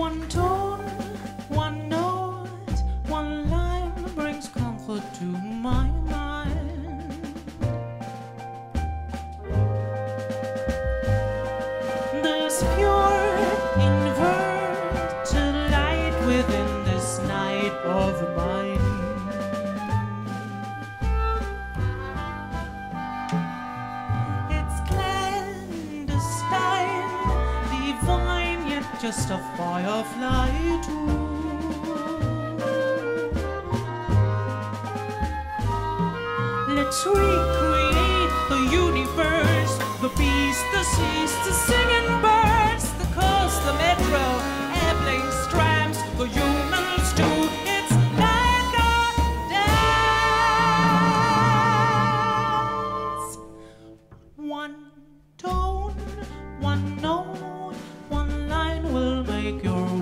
One tone, one note, one line brings comfort to my mind. There's pure just a firefly too. Let's recreate the universe, the beast, the seas, the singing birds, the coast, the metro, airplanes, trams, the humans too. It's like a dance. One tone, take your